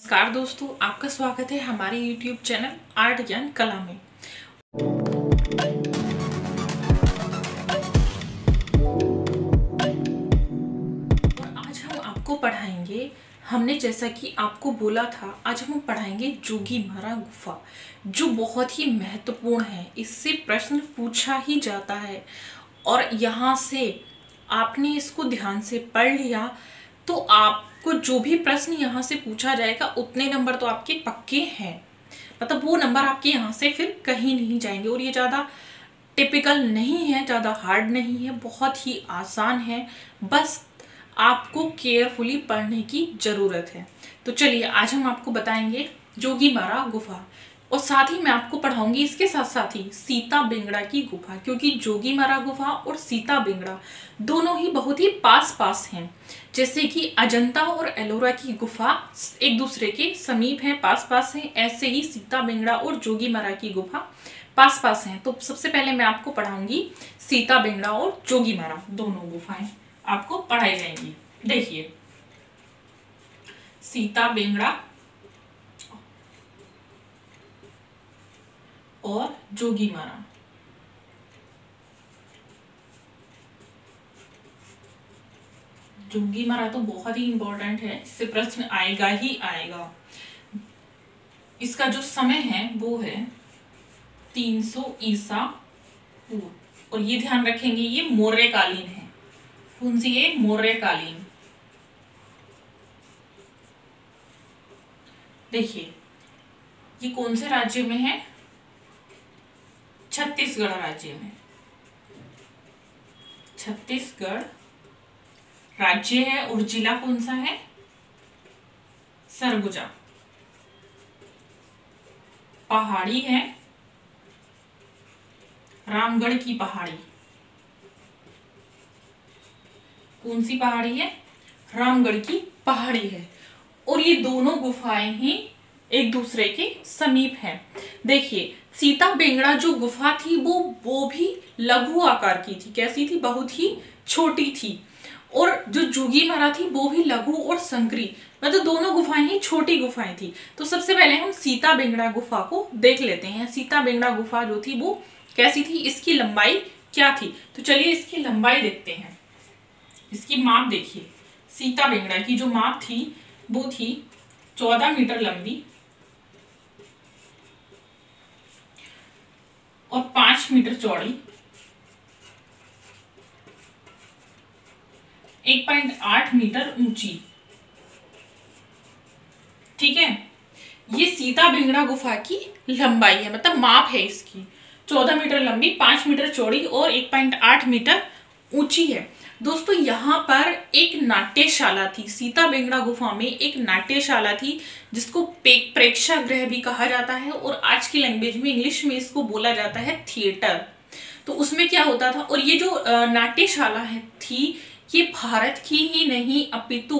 नमस्कार दोस्तों, आपका स्वागत है हमारे YouTube चैनल आर्ट ज्ञान कला में। और आज हम आपको पढ़ाएँगे, हमने जैसा कि आपको बोला था, आज हम पढ़ाएँगे जोगी मारा गुफा, जो बहुत ही महत्वपूर्ण है। इससे प्रश्न पूछा ही जाता है। और यहाँ से आपने इसको ध्यान से पढ़ लिया तो आपको जो भी प्रश्न यहाँ से पूछा जाएगा, उतने नंबर तो आपके पक्के हैं। मतलब वो नंबर आपके यहाँ से फिर कहीं नहीं जाएँगे और ये ज़्यादा टिपिकल नहीं है, ज़्यादा हार्ड नहीं है, बहुत ही आसान है। बस आपको केयरफुली पढ़ने की ज़रूरत है। तो चलिए, आज हम आपको बताएँगे जोगी मारा गुफा। और साथ ही मैं आपको पढ़ाऊँगी इसके साथ साथ ही सीता बिंगड़ा की गुफा, क्योंकि जोगी मारा गुफा और सीता बिंगड़ा दोनों ही बहुत ही पास पास हैं। जैसे कि अजंता और एलोरा की गुफा एक दूसरे के समीप हैं पास पास हैं, ऐसे ही सीता बिंगड़ा और जोगी मारा की गुफा पास पास हैं। तो सबसे पहले मैं आपको पढ़ाऊँगी सीता बेंगड़ा और जोगी मारा, दोनों गुफाएँ आपको पढ़ाई जाएँगी। देखिए, सीता बेंगड़ा और जोगी मारा। जोगी मारा तो बहुत ही इंपॉर्टेंट है, इससे प्रश्न आएगा ही आएगा। इसका जो समय है, वो है 300 ईसा और ये ध्यान रखेंगे, ये मौर्य कालीन है। कौन सी है? मौर्य कालीन देखिए, ये कौन से राज्य में है? छत्तीसगढ़ राज्य में। छत्तीसगढ़ राज्य है और जिला कौन सा है? सरगुजा। पहाड़ी है। रामगढ़ की पहाड़ी। कौन सी पहाड़ी है? रामगढ़ की पहाड़ी है। और ये दोनों गुफाएँ ही एक दूसरे के समीप हैं। देखिए, सीता बेंगड़ा जो गुफा थी, वो वो भी लघु आकार की थी, कैसी थी? बहुत ही छोटी थी। और जो जुगी मरा थी, वो भी लघु और संकरी। मतलब तो दोनों गुफाएँ ही छोटी गुफाएँ थी। तो सबसे पहले हम सीता बेंगड़ा गुफा को देख लेते हैं। सीता बेंगड़ा गुफा जो थी, वो कैसी थी? इसकी लंबाई क्या थी? तो चलिए इसकी लंबाई देखते हैं। इसकी माप देखिए। सीता बेंगड़ा की जो माप थी, वो थी चौदह मीटर लंबी और पाँच मीटर चौड़ी एक पॉइंट आठ मीटर ऊँची। ठीक है? ये सीता बिंगड़ा गुफा की लंबाई है मतलब माप है इसकी। चौदह मीटर लंबी, पाँच मीटर चौड़ी और एक पॉइंट आठ मीटर ऊँची है। दोस्तों, यहाँ पर एक नाट्यशाला थी। सीता बेंगड़ा गुफा में एक नाट्यशाला थी, जिसको प्रेक्षागृह भी कहा जाता है और आज की लैंग्वेज में इंग्लिश में इसको बोला जाता है थिएटर तो उसमें क्या होता था? और ये जो नाट्यशाला है, थी, ये भारत की ही नहीं, अपितु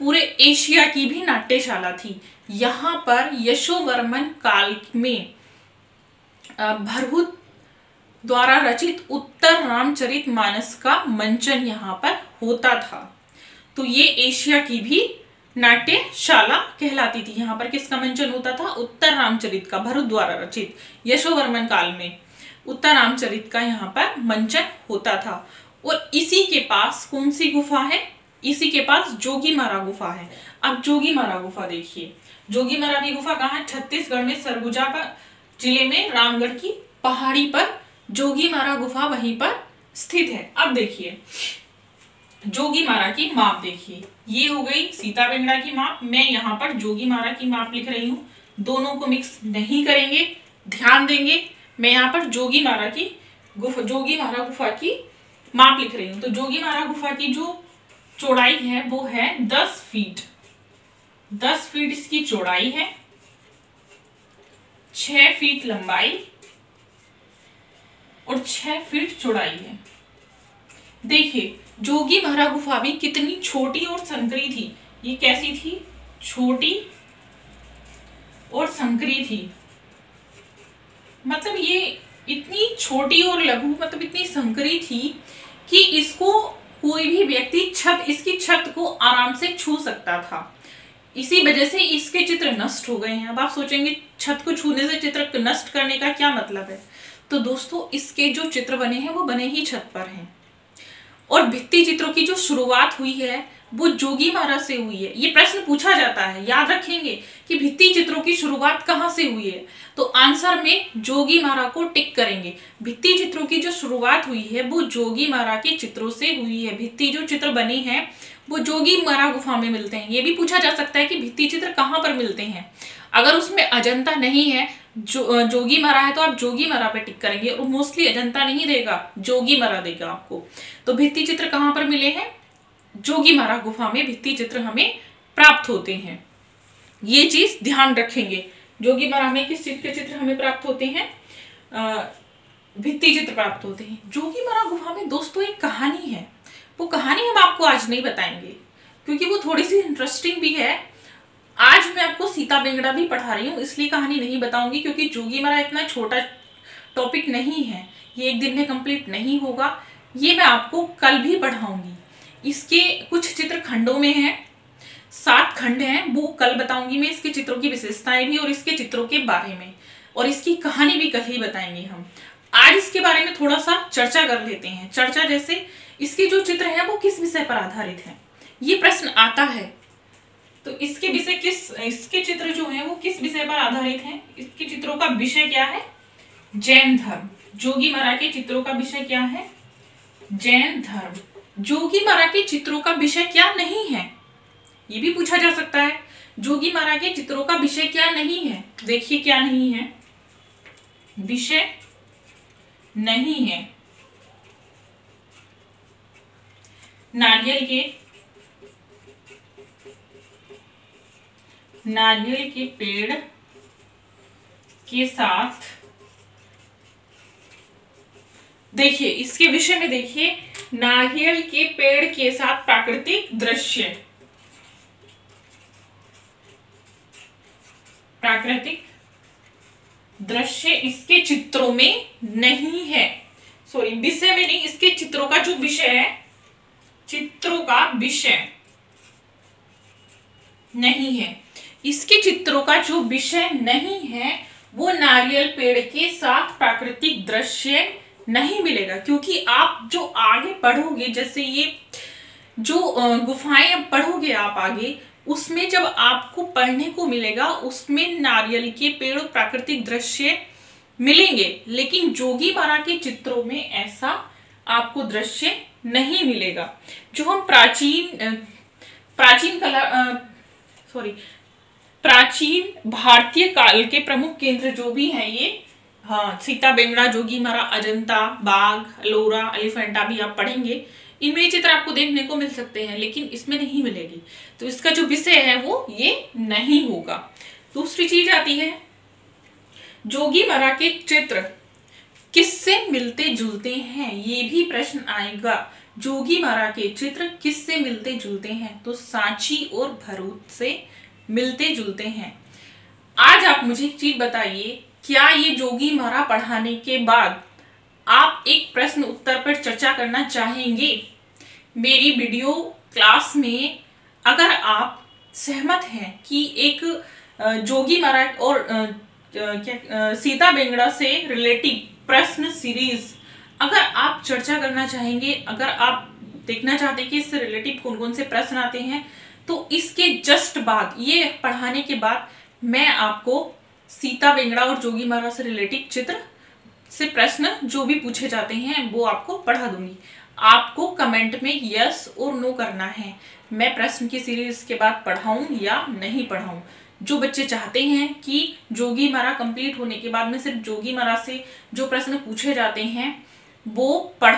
पूरे एशिया की भी नाट्यशाला थी। यहाँ पर यशोवर्मन काल में भरभूत द्वारा रचित उत्तर रामचरित मानस का मंचन यहाँ पर होता था। तो ये एशिया की भी नाट्यशाला कहलाती थी। यहाँ पर किसका मंचन होता था? उत्तर रामचरित का भरत द्वारा रचित, यशोवर्मन काल में उत्तर रामचरित का यहाँ पर मंचन होता था। और इसी के पास कौन सी गुफा है? इसी के पास जोगी मारा गुफा है। अब जोगी मारा गुफा देखिए। जोगी मारा की गुफा कहाँ है? छत्तीसगढ़ में सरगुजा का ज़िले में रामगढ़ की पहाड़ी पर जोगी मारा गुफा वहीं पर स्थित है। अब देखिए। जोगी मारा की माप देखिए। ये हो गई सीता बेंगड़ा की माप। मैं यहाँ पर जोगी मारा की माप लिख रही हूँ। दोनों को मिक्स नहीं करेंगे। ध्यान देंगे। मैं यहाँ पर जोगी मारा की गुफा जोगी मारा गुफा की माप लिख रही हूँ। तो जोगी मारा गुफा की जो चौड़ाई है, वो है दस फीट दस फीट इसकी चौड़ाई है। छ फीट लंबाई। और छह फीट चौड़ाई है। देखिए, जोगी महरा गुफा भी कितनी छोटी और संकरी थी। ये कैसी थी? छोटी और संकरी थी। मतलब ये इतनी छोटी और लघु मतलब इतनी संकरी थी कि इसको कोई भी व्यक्ति छत, इसकी छत को आराम से छू सकता था। इसी वजह से इसके चित्र नष्ट हो गए हैं। अब आप सोचेंगे, छत को छूने से चित्र नष्ट करने का क्या मतलब है? तो दोस्तों, इसके जो चित्र बने हैं, वो बने ही छत पर हैं। और भित्ति चित्रों की जो शुरुआत हुई है, वो जोगी महाराज से हुई है। ये प्रश्न पूछा जाता है, याद रखेंगे कि भित्ति चित्रों की शुरुआत कहाँ से हुई है। तो आंसर में जोगी महाराज को टिक करेंगे। भित्ति चित्रों की जो शुरुआत हुई है, वो जोगी महाराज के चित्रों से हुई है। भित्ति जो चित्र बनी है, वो जोगी मरा गुफा में मिलते हैं। ये भी पूछा जा सकता है कि भित्ति चित्र कहाँ पर मिलते हैं। अगर उसमें अजंता नहीं है जो जोगी मरा है तो आप जोगी मरा पे टिक करेंगे और मोस्टली अजंता नहीं देगा, जोगी मरा देगा आपको। तो भित्ति चित्र कहाँ पर मिले हैं? जोगी मरा गुफा में भित्ति चित्र हमें प्राप्त होते हैं। ये चीज़ ध्यान रखेंगे। जोगी मरा में किस चीज़ के चित्र हमें प्राप्त होते हैं? भित्ति चित्र प्राप्त होते हैं। जोगी मरा गुफा में दोस्तों एक कहानी है। वो कहानी हम आपको आज नहीं बताएँगे, क्योंकि वो थोड़ी सी इंटरेस्टिंग भी है आज मैं आपको सीता बेंगड़ा भी पढ़ा रही हूँ, इसलिए कहानी नहीं बताऊँगी, क्योंकि जोगी मरा इतना छोटा टॉपिक नहीं है। ये एक दिन में कंप्लीट नहीं होगा। ये मैं आपको कल भी पढ़ाऊँगी। इसके कुछ चित्र खंडों में हैं, सात खंड हैं, वो कल बताऊँगी मैं। इसके चित्रों की विशेषताएँ भी और इसके चित्रों के बारे में। और इसकी कहानी भी कल ही बताएँगे हम। आज इसके बारे में थोड़ा सा चर्चा कर लेते हैं। चर्चा जैसे इसके जो चित्र हैं, वो किस विषय पर आधारित हैं? ये प्रश्न आता है। तो इसके विषय किस, इसके चित्र जो है वो किस विषय पर आधारित है? इसके चित्रों का विषय क्या है? जैन धर्म। जोगी मरा के चित्रों का विषय क्या है? जैन धर्म। जोगी मरा के चित्रों का विषय क्या नहीं है? ये भी पूछा जा सकता है। जोगी मरा के चित्रों का विषय क्या नहीं है? देखिए क्या नहीं है। विषय नहीं है। नारियल के नारियल के पेड़ के साथ। देखिए, इसके विषय में देखिए, नारियल के पेड़ के साथ प्राकृतिक दृश्य। प्राकृतिक दृश्य इसके चित्रों में नहीं है। सॉरी विषय में नहीं, इसके चित्रों का जो विषय है, चित्रों का विषय नहीं है। इसके चित्रों का जो विषय नहीं है, वो नारियल पेड़ के साथ प्राकृतिक दृश्य नहीं मिलेगा। क्योंकि आप जो आगे पढ़ोगे जैसे ये जो गुफाएँ पढ़ोगे आप आगे, उसमें जब आपको पढ़ने को मिलेगा, उसमें नारियल के पेड़ प्राकृतिक दृश्य मिलेंगे। लेकिन जोगी बारा के चित्रों में ऐसा आपको दृश्य नहीं मिलेगा। जो हम प्राचीन प्राचीन कला सॉरी प्राचीन भारतीय काल के प्रमुख केंद्र जो भी हैं ये हाँ सीता, बेंगड़ा, जोगी, मारा, अजंता, बाघ अलोरा एलिफेंटा भी आप पढ़ेंगे। इनमें ये चित्र आपको देखने को मिल सकते हैं, लेकिन इसमें नहीं मिलेगी। तो इसका जो विषय है वो ये नहीं होगा। दूसरी चीज़ आती है, जोगी, मरा के चित्र किससे मिलते जुलते हैं? ये भी प्रश्न आएगा। जोगी, मारा के चित्र किससे मिलते जुलते हैं? तो सांची और भरूच से मिलते जुलते हैं। आज आप मुझे एक चीज़ बताइए, क्या ये जोगी मारा पढ़ाने के बाद आप एक प्रश्न उत्तर पर चर्चा करना चाहेंगे? मेरी वीडियो क्लास में अगर आप सहमत हैं कि एक जोगी महाराज और क्या सीता बेंगड़ा से रिलेटिव प्रश्न सीरीज़ अगर आप चर्चा करना चाहेंगे, अगर आप देखना चाहते हैं कि इससे रिलेटिव कौन कौन से प्रश्न आते हैं तो इसके जस्ट बाद, ये पढ़ाने के बाद मैं आपको सीता बेंगड़ा और जोगी महाराज से रिलेटेड चित्र से प्रश्न जो भी पूछे जाते हैं, वो आपको पढ़ा दूँगी। आपको कमेंट में यस और नो करना है। मैं प्रश्न की सीरीज़ के बाद पढ़ाऊं या नहीं पढ़ाऊं? जो बच्चे चाहते हैं कि जोगी मारा कंप्लीट होने के बाद में सिर्फ़ जोगी मारा से जो प्रश्न पूछे जाते हैं, वो पढ़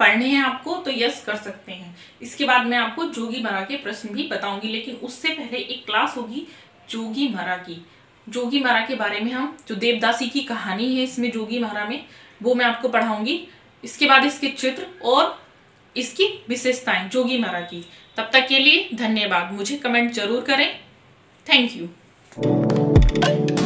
पढ़ने हैं आपको तो यस कर सकते हैं। इसके बाद मैं आपको जोगी मरा के प्रश्न भी बताऊँगी, लेकिन उससे पहले एक क्लास होगी जोगी मरा की। जोगी मरा के बारे में हम, जो देवदासी की कहानी है इसमें जोगी महारा में, वो मैं आपको पढ़ाऊँगी। इसके बाद इसके चित्र और इसकी विशेषताएँ जोगी मरा की। तब तक के लिए धन्यवाद। मुझे कमेंट ज़रूर करें। Thank you.